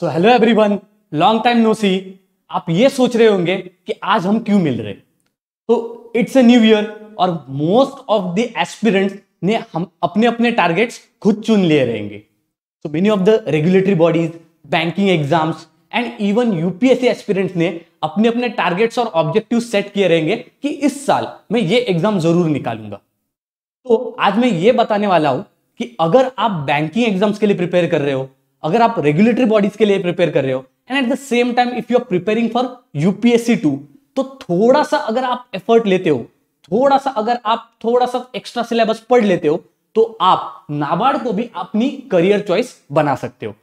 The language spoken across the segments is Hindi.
So hello everyone long time no see आप ये सोच रहे होंगे कि आज हम क्यों मिल रहे? तो इट्स ए न्यू ईयर और मोस्ट ऑफ़ द एस्पिरेंट्स ने हम अपने अपने टारगेट्स खुद चुन लिए रहेंगे। So many of the regulatory bodies banking exams and even UPSC aspirants ने अपने अपने टारगेट्स और ऑब्जेक्टिव सेट किए रहेंगे कि इस साल मैं ये एग्ज़ाम ज़रूर निकालूँगा। तो आज मैं ये बताने वाला हूँ कि अगर आप बैंकिंग एग्ज़ाम्स के लिए प्रिपेयर कर रहे हो अगर आप रेगुलेटरी बॉडीज के लिए प्रिपेयर कर रहे हो and at the same time if you are preparing for UPSC too तो थोड़ा सा अगर आप एफर्ट लेते हो, थोड़ा सा अगर आप थोड़ा सा एक्स्ट्रा सिलेबस पढ़ लेते हो तो आप नाबार्ड को भी अपनी करियर चॉइस बना सकते हो।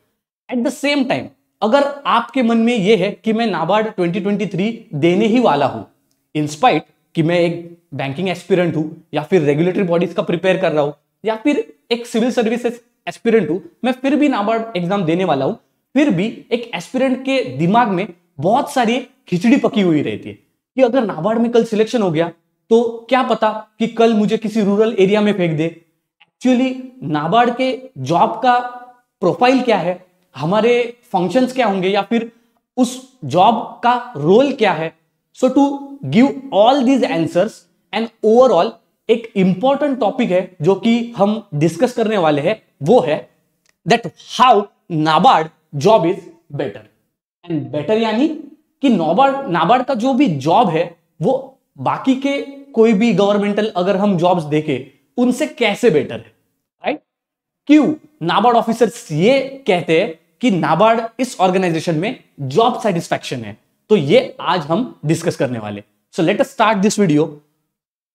एट द सेम टाइम अगर आपके मन में यह है कि मैं नाबार्ड 2023 देने ही वाला हूँ इंस्पाइट कि मैं एक बैंकिंग एस्पिरेंट हूँ, या फिर रेगुलेटरी बॉडीज का प्रिपेयर कर रहा हूँ, या फिर एक सिविल सर्विसेज़ एस्पिरेंट हूँ, मैं फिर भी नाबार्ड एग्ज़ाम देने वाला हूँ, फिर भी एक एस्पिरेंट के दिमाग में बहुत सारी खिचड़ी पकी हुई रहती है कि अगर नाबार्ड में कल सिलेक्शन हो गया तो क्या पता कि कल मुझे किसी रूरल एरिया में फेंक दे। एक्चुअली नाबार्ड के जॉब का प्रोफ़ाइल क्या है? हमारे फ़ंक्शंस क्या होंगे? या फिर उस जॉब का रोल क्या है? So to give all these answers and overall एक इंपॉर्टेंट टॉपिक है जो कि हम डिस्कस करने वाले हैं। वो है that how NABARD job is better and better यानी कि नाबार्ड नाबार्ड का जो भी जॉब है, वो बाकी के कोई भी गवर्नमेंटल अगर हम जॉब्स देखें, उनसे कैसे बेटर है? राइट क्यों? नाबार्ड ऑफिसर्स ये कहते हैं कि नाबार्ड इस ऑर्गेनाइजेशन में जॉब सेटिस्फैक्शन है। तो ये आज हम डिस्कस करने वाले। So let start this video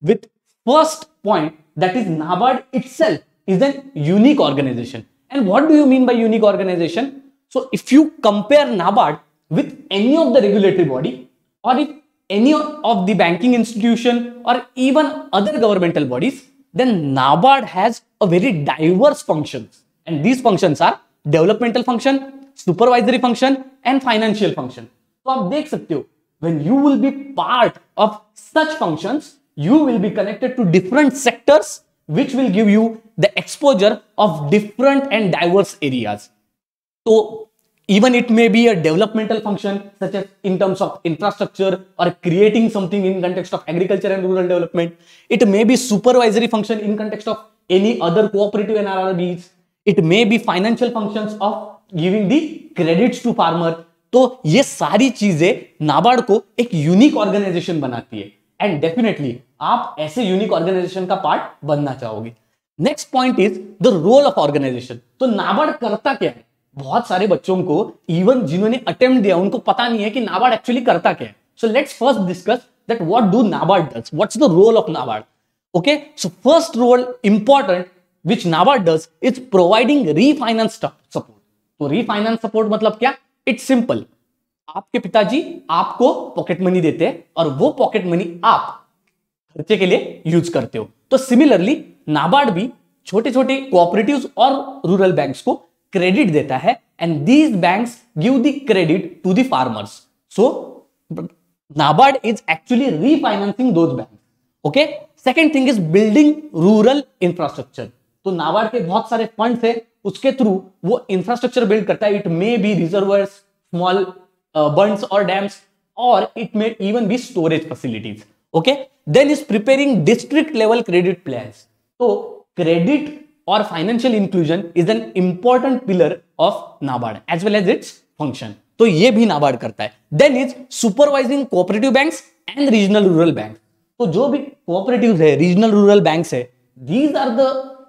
with first point that is NABARD itself is an unique organization. And what do you mean by unique organization? So if you compare NABARD with any of the regulatory body or if any of the banking institution or even other governmental bodies, then NABARD has a very diverse functions. And these functions are developmental function, supervisory function and financial function. So आप देख सकते हो when you will be part of such functions, you will be connected to different sectors which will give you the exposure of different and diverse areas. So even it may be a developmental function such as in terms of infrastructure or creating something in context of agriculture and rural development. It may be supervisory function in context of any other cooperative NRRBs. It may be financial functions of giving the credits to farmer. तो ये सारी चीज़ें नाबार्ड को एक यूनिक ऑर्गेनाइजेशन बनाती है एंड डेफिनेटली आप ऐसे यूनिक ऑर्गेनाइजेशन का पार्ट बनना चाहोगे। Next point is the role of organization तो नाबार्ड करता क्या है? बहुत सारे बच्चों को इवन जिन्होंने अटेम्प्ट दिया, उनको पता नहीं है कि नाबार्ड एक्चुअली करता क्या है। So let's first discuss that what do NABARD does what's the role of NABARD? Okay so first role important which NABARD does is providing refinance support तो रीफाइनेंस सपोर्ट मतलब क्या? इट्स सिंपल आपके पिताजी आपको पॉकेट मनी देते हैं और वो पॉकेट मनी आप खर्चे के लिए यूज़ करते हो। तो सिमिलरली नाबार्ड भी छोटे छोटे कोऑपरेटिव्स और रूरल बैंक्स को क्रेडिट देता है and these banks give the credit to the farmers so NABARD is actually refinancing those bank okay second thing is building rural infrastructure तो नाबार्ड के बहुत सारे फंड है, उसके थ्रू वो इंफ्रास्ट्रक्चर बिल्ड करता है। It may be reservoirs small burns और डैम्स और it may even be storage facilities okay then is preparing district level credit plans तो क्रेडिट और financial inclusion is an important pillar of NABARD as well as its function तो ये भी नाबार्ड करता है. Then is supervising cooperative banks and regional rural bank तो जो भी कोऑपरेटिव है रीजनल रूरल बैंक्स है दीज आर द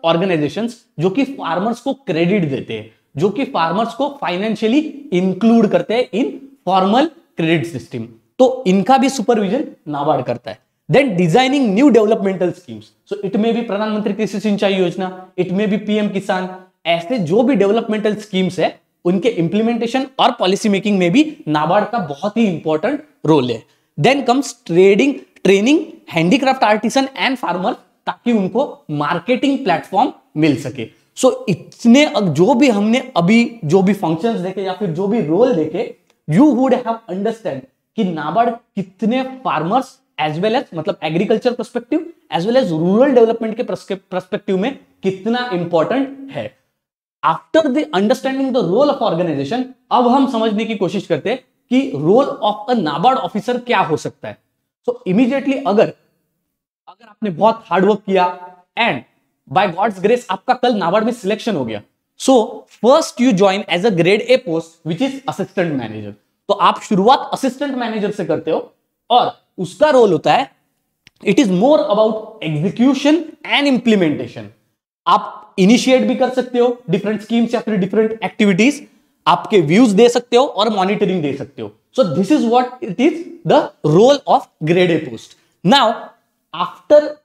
ऑर्गेनाइजेशन जो कि फार्मर्स को क्रेडिट देते हैं, जो कि फार्मर्स को फाइनेंशियली इंक्लूड करते हैं इन फॉर्मल क्रेडिट सिस्टम तो इनका भी सुपरविजन नाबार्ड करता है। Then designing new developmental schemes so it may be Pradhan Mantri Krishi Sinchai योजना it may B PM Kisan. ऐसे जो भी डेवलपमेंटल स्कीम्स है उनके इंप्लीमेंटेशन और पॉलिसी मेकिंग में भी नाबार्ड का बहुत ही इंपॉर्टेंट रोल है। Then comes trading training handicraft artisan and farmer ताकि उनको मार्केटिंग प्लेटफॉर्म मिल सके। सो so, इतने जो भी हमने अभी जो भी फ़ंक्शंस देखे या फिर जो भी रोल देखे यू वुड हैव अंडरस्टैंड कि नाबार्ड कितने फार्मर्स एज वेल एज मतलब agriculture perspective as well as rural development के परस्पेक्टिव में कितना इंपॉर्टेंट है। After the understanding the role of organization अब हम समझने की कोशिश करते हैं कि role of a NABARD officer क्या हो सकता है। सो so, इमीडिएटली अगर अगर आपने बहुत हार्डवर्क किया एंड बाय गॉड्स ग्रेस आपका कल नाबार्ड में सिलेक्शन हो गया। So first you join as a grade A post which is assistant manager तो आप शुरुआत असिस्टेंट मैनेजर से करते हो और उसका रोल होता है it is more about execution and implementation आप इनिशिएट भी कर सकते हो डिफरेंट स्कीम्स या फिर डिफरेंट एक्टिविटीज़ आपके व्यूज़ दे सकते हो और मॉनिटरिंग दे सकते हो. So this is what it is the role of grade A post now after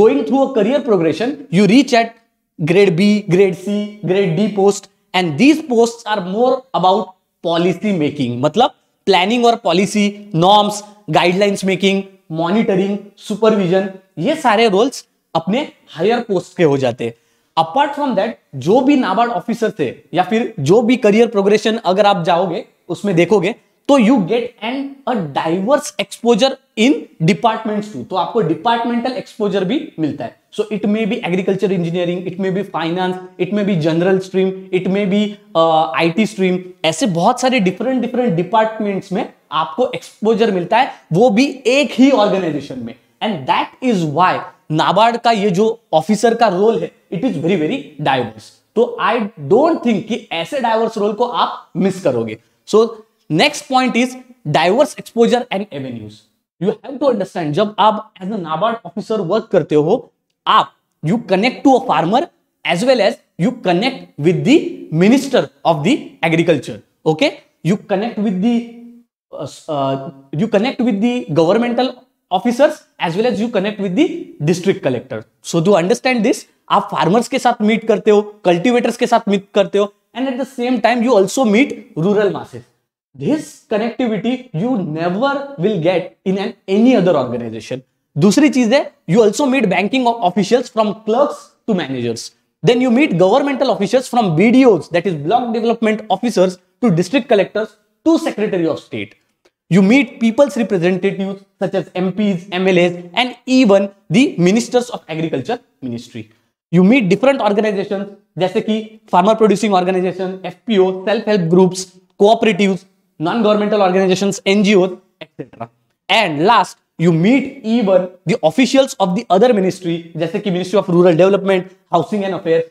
going through a career progression you reach at grade B, grade C, grade D post and these posts are more about policy making. मतलब प्लानिंग और policy norms guidelines making monitoring supervision ये सारे रोल्स अपने हायर पोस्ट के हो जाते हैं। अपार्ट फ्रॉम दैट जो भी नाबार्ड ऑफिसर थे या फिर जो भी करियर प्रोग्रेशन अगर आप जाओगे उसमें देखोगे तो you get and a diverse exposure in departments too तो आपको डिपार्टमेंटल एक्सपोजर भी मिलता है। So it may be agriculture engineering it may be finance it may be general stream it may be IT stream ऐसे बहुत सारे डिफरेंट डिफरेंट डिपार्टमेंट्स में आपको एक्सपोजर मिलता है वो भी एक ही ऑर्गेनाइजेशन में. And that is why NABARD का ये जो ऑफिसर का रोल है it is very very diverse तो आई डोंट थिंक कि ऐसे डाइवर्स रोल को आप मिस करोगे. So so, next point is diverse exposure and avenues you have to understand जब आप as a NABARD officer work करते हो आप you connect to a farmer as well as you connect with the minister of the agriculture okay you connect with the you connect with the governmental officers as well as you connect with the district collector so to understand this आप फार्मर्स के साथ मीट करते हो कल्टिवेटर्स के साथ मीट करते हो and at the same time you also meet rural masses this connectivity you never will get in an, any other organization. दूसरी चीज़ है you also meet banking officials from clerks to managers then you meet governmental officials from BDOs that is block development officers to district collectors to secretary of state you meet people's representatives such as MPs MLAs and even the ministers of agriculture ministry you meet different organizations जैसे कि farmer producing organization FPO self help groups cooperatives non-governmental organizations, NGOs, etc. And last, you meet even the officials of the other ministry जैसे कि ministry of rural development housing and affair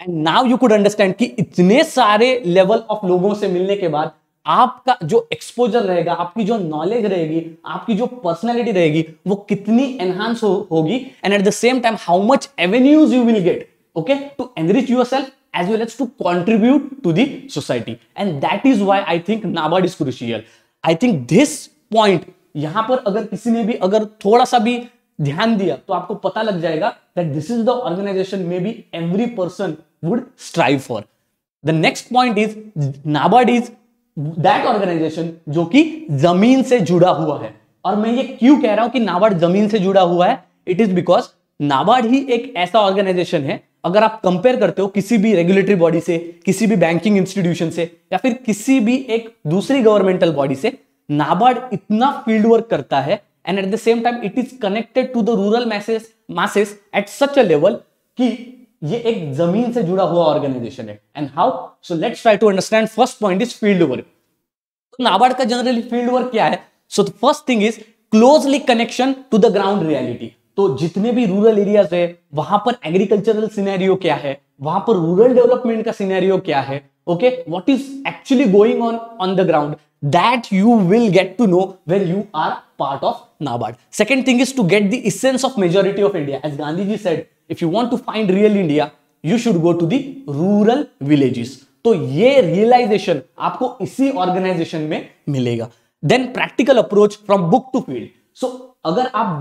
and now you could understand कि इतने सारे लेवल ऑफ़ लोगों से मिलने के बाद आपका जो एक्सपोजर रहेगा, आपकी जो नॉलेज रहेगी, आपकी जो पर्सनैलिटी रहेगी, वो कितनी एनहांस होगी? And at the same time how much avenues you will get okay to enrich yourself as well as to contribute to the and that is why I think NABARD is crucial I think this point यहाँ पर अगर किसी ने भी अगर थोड़ा सा भी ध्यान दिया तो आपको पता लग जाएगा that this is the organization may be every person would strive for the next point is NABARD is that organization जो कि ज़मीन से जुड़ा हुआ है। और मैं ये क्यों कह रहा हूँ कि नाबार्ड ज़मीन से जुड़ा हुआ है? इट इज़ बिकॉज़ नाबार्ड ही एक ऐसा ऑर्गेनाइजेशन है। अगर आप कंपेयर करते हो किसी भी रेगुलेटरी बॉडी से, किसी भी बैंकिंग इंस्टीट्यूशन से, या फिर किसी भी एक दूसरी गवर्नमेंटल बॉडी से नाबार्ड इतना फ़ील्ड वर्क करता है and at the same time it is connected to the rural message masses at such a level कि ये एक ज़मीन से जुड़ा हुआ ऑर्गेनाइजेशन है। And how so let's try to understand first point is field work NABARD का जनरली फ़ील्ड वर्क क्या है? So the first thing is closely connection to the ground reality तो जितने भी रूरल एरियाज़ है, वहाँ पर एग्रीकल्चरल सिनेरियो क्या है? वहाँ पर रूरल डेवलपमेंट का सिनेरियो क्या है? Okay what is actually going on on the ground that you will get to know when you are part of NABARD. Second thing is to get the essence of majority of India. As Gandhi ji said, if you want to find real India, you should go to the rural villages. तो ये रियलाइजेशन आपको इसी ऑर्गेनाइजेशन में मिलेगा then practical approach from book to field so अगर आप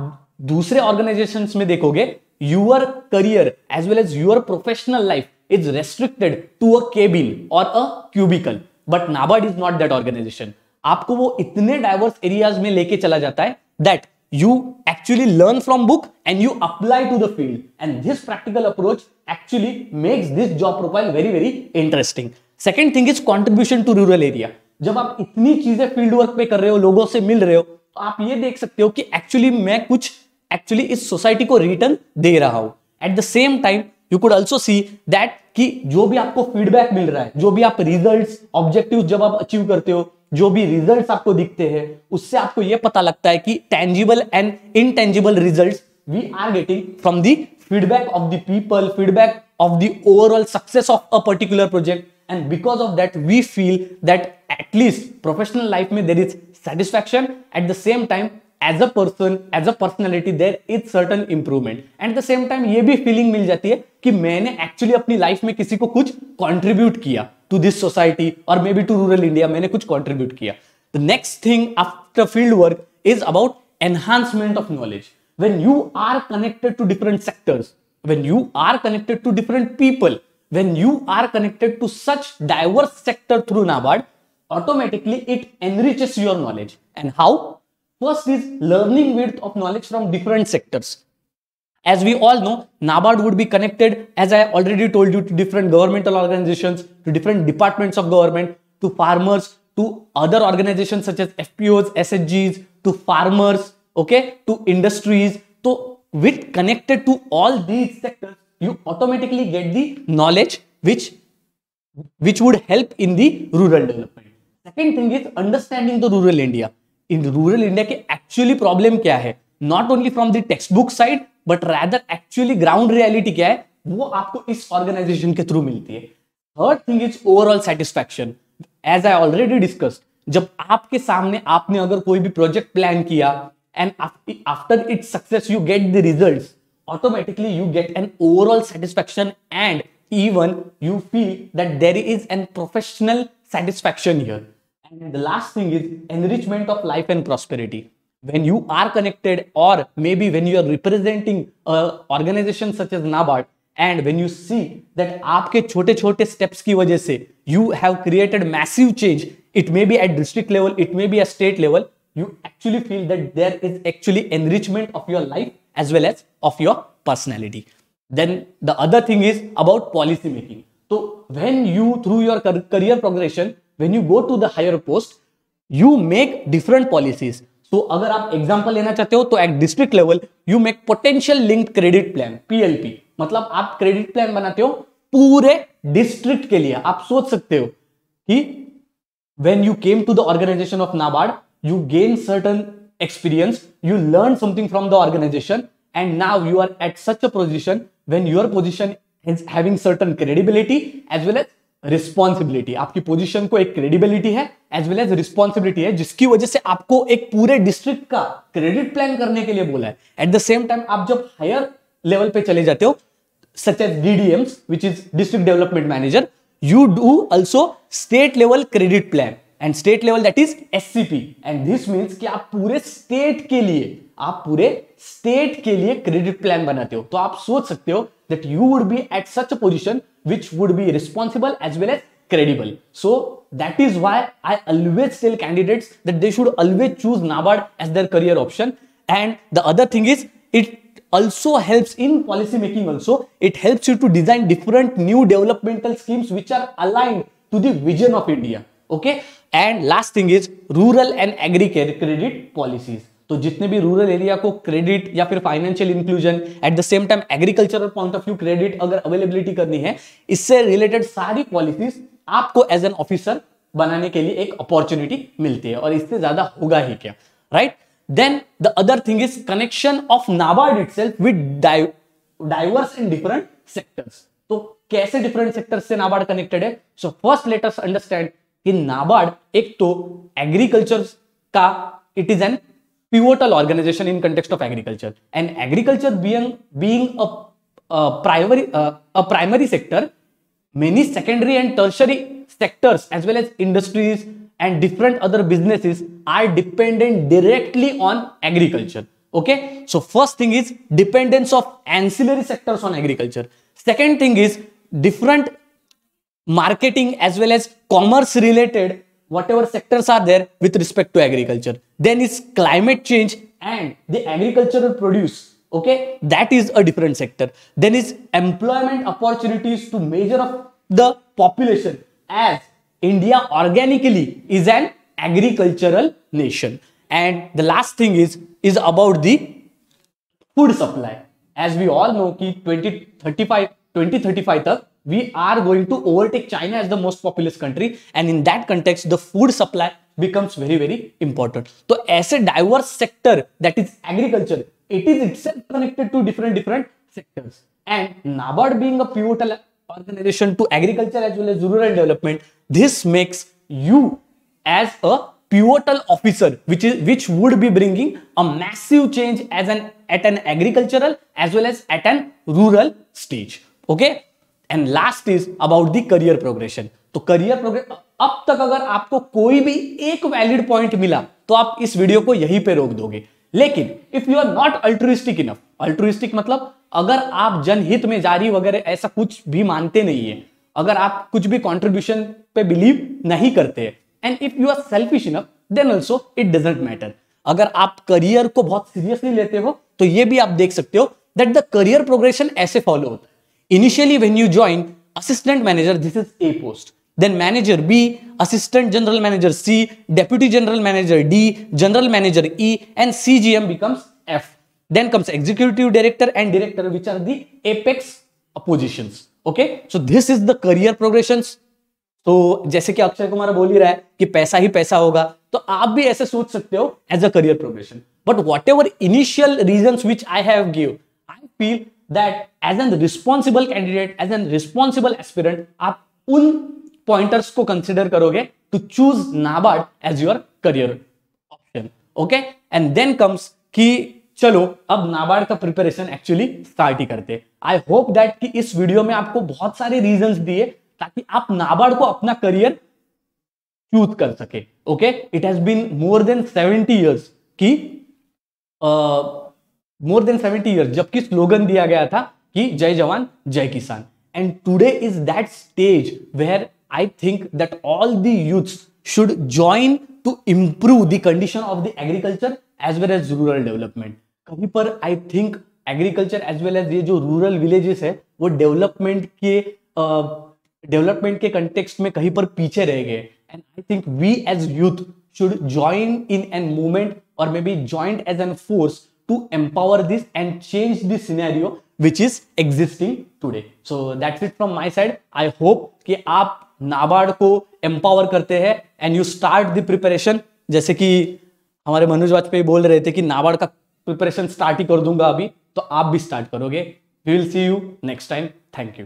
दूसरे ऑर्गेनाइजेशन में देखोगे your career as well as your professional life is restricted to a cabin और a cubicle but NABARD is not that organization आपको वो इतने डाइवर्स एरियाज़ में लेके चला जाता है that you actually learn from book and you apply to the field and this practical approach actually makes this job profile very very interesting second thing is contribution to rural area जब आप इतनी चीज़ें फ़ील्ड वर्क पे कर रहे हो लोगों से मिल रहे हो तो आप ये देख सकते हो कि एक्चुअली मैं कुछ एक्चुअली इस सोसाइटी को रिटर्न दे रहा हूँ at the same time you could also see that कि जो भी आपको फीडबैक मिल रहा है, जो भी आप रिज़ल्ट ऑब्जेक्टिव जब आप अचीव करते हो, जो भी रिजल्ट्स आपको दिखते हैं, उससे आपको यह पता लगता है कि tangible and intangible results we are getting from the feedback of the people feedback of the overall success of a particular project because of that, we feel that at least professional life mein there is satisfaction. At the same time as a person as a personality there is certain improvement at the same time ये भी फीलिंग मिल जाती है कि मैंने एक्चुअली अपनी लाइफ में किसी को कुछ कॉन्ट्रीब्यूट किया टू दिस सोसाइटी और may be to rural India मैंने कुछ कॉन्ट्रीब्यूट किया। The next thing after field work is about enhancement of knowledge when you are connected to different sectors when you are connected to different people when you are connected to such diverse sector through NABARD automatically it enriches your knowledge and how First is learning width of knowledge from different sectors. As we all know, NABARD would be connected, as I already told you, to different governmental organizations, to different departments of government, to farmers, to other organizations such as FPOs, SHGs, to farmers, okay, to industries. So, with connected to all these sectors, you automatically get the knowledge which which would help in the rural development second thing is understanding the rural india in rural India के एक्चुअली प्रॉब्लम क्या है? Not only from the text book side but rather actually ground reality क्या है? वो आपको इस ऑर्गेनाइजेशन के थ्रू मिलती है। Third thing is overall satisfaction as I already discuss जब आपके सामने आपने अगर कोई भी प्रोजेक्ट प्लान किया and after it success you get the result automatically you get an overall satisfaction and even you feel that there is an professional satisfaction here And the last thing is enrichment of life and prosperity. When you are connected or maybe when you are representing a organization such as NABARD and when you see that आपके छोटे छोटे steps की वजह से you have created massive change it may be at district level it may be a state level you actually feel that there is actually enrichment of your life as well as of your personality. Then the other thing is about policy making. So when you through your career progression, when you go to the higher post, you make different policies. तो अगर आप एग्जांपल लेना चाहते हो तो at district level you make potential linked credit plan PLP मतलब आप क्रेडिट प्लान बनाते हो पूरे डिस्ट्रिक्ट के लिए आप सोच सकते हो कि when you came to the organization of NABARD, you gain certain experience, you learn something from the organization, and now you are at such a position when your position is having certain credibility as well as responsibility आपकी पोजीशन को एक क्रेडिबिलिटी है एज वेल एज रिस्पॉन्सिबिलिटी है, जिसकी वजह से आपको एक पूरे डिस्ट्रिक्ट का क्रेडिट प्लान करने के लिए बोला है. एट द सेम टाइम आप जब हायर लेवल पे चले जाते हो such as DDMs which is district development manager you do also state level credit plan. And state level that is SCP and this means कि आप पूरे स्टेट के लिए आप पूरे स्टेट के लिए क्रेडिट प्लान बनाते हो तो आप सोच सकते हो that you would be at such a position which would be responsible as well as credible. So that is why I always tell candidates that they should always choose NABARD as their career option. And the other thing is it also helps in policy making also. It helps you to design different new developmental schemes which are aligned to the vision of India. Okay. And last thing is rural and agri credit policies तो जितने भी रूरल एरिया को क्रेडिट या फिर financial inclusion at the same time agricultural point of view credit अगर अवेलेबिलिटी करनी है, इससे रिलेटेड सारी पॉलिसीज़ आपको एज एन ऑफिसर बनाने के लिए एक अपॉर्चुनिटी मिलती है और इससे ज़्यादा होगा ही क्या right then the other thing is connection of NABARD itself with diverse in different sectors तो कैसे डिफरेंट सेक्टर्स से नाबार्ड कनेक्टेड है? सो फ़र्स्ट लेटर्स अंडरस्टैंड कि नाबार्ड एक तो एग्रीकल्चर का it is an pivotal organization in context of agriculture. And agriculture being, being a, a primary, uh, a primary sector, many secondary and tertiary sectors as well as industries and different other businesses are dependent directly on agriculture. Okay, so first thing is dependence of ancillary sectors on agriculture. Second thing is different marketing as well as commerce related whatever sectors are there with respect to agriculture. Then is climate change and the agricultural produce okay? That is a different sector. Then is employment opportunities to measure of the population as india organically is an agricultural nation. And the last thing is is about the food supply. As we all know ki 2035 2035 तक we are going to overtake China as the most populous country and in that context the food supply becomes very very important. So as a diverse sector that is agriculture, it is itself connected to different different sectors. And NABARD being a pivotal organization to agriculture as well as rural development, this makes you as a pivotal officer which is which would be bringing a massive change as an at an agricultural as well as at an rural stage. Okay? And last is about the career progression. तो करियर प्रोग्रेस अब तक अगर आपको कोई भी एक वैलिड पॉइंट मिला तो आप इस वीडियो को यहीं पे रोक दोगे। लेकिन if you are not altruistic enough altruistic मतलब अगर आप जनहित में जारी वगैरह ऐसा कुछ भी मानते नहीं है, अगर आप कुछ भी कॉन्ट्रीब्यूशन पे बिलीव नहीं करते and if you are selfish enough then also it doesn't matter अगर आप करियर को बहुत सीरियसली लेते हो तो ये भी आप देख सकते हो दैट द करियर प्रोग्रेशन ऐसे फॉलो होता है। Initially when you join assistant manager this is a post then manager b assistant general manager c deputy general manager d general manager e and cgm becomes f then comes executive director and director which are the apex positions okay so this is the career progressions तो जैसे कि अक्षय कुमार बोल ही रहा है कि पैसा ही पैसा होगा तो आप भी ऐसे सोच सकते हो as a career progression but whatever initial reason which I have give I feel that as an responsible candidate as an responsible aspirant आप उन पॉइंटर्स को कंसिडर करोगे to choose NABARD as your career option okay and then comes कि चलो, अब नाबार्ड का प्रिपरेशन एक्चुअली स्टार्ट ही करते। आई होप दैट कि इस वीडियो में आपको बहुत सारे रीजंस दिए ताकि आप नाबार्ड को अपना करियर चूज़ कर सके okay it has been more than seventy years की मोर देन सेवेंटी ईयर्स जबकि स्लोगन दिया गया था कि जय जवान जय किसान। And today is that stage where I think that all the youths should join to improve the condition of the agriculture as well as rural development कहीं पर I think agriculture as well as ये जो रूरल विलेजेस है वो डेवलपमेंट के डेवलपमेंट uh, के कंटेक्स्ट में कहीं पर पीछे रह गए। And I think we as youth should join in an movement और may be joint as an force to empower this and change this scenario which is existing today so that's it from my side I hope कि आप नाबार्ड को एम्पावर करते हैं and you start the preparation जैसे कि हमारे मनोज वाजपेयी बोल रहे थे कि नाबार्ड का प्रिपरेशन स्टार्ट ही कर दूँगा अभी तो आप भी स्टार्ट करोगे. We will see you next time thank you